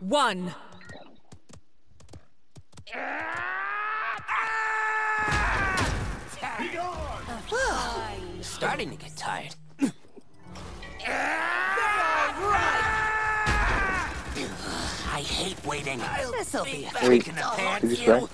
one. Starting to get tired. I hate waiting. This'll be Back in the pants, you.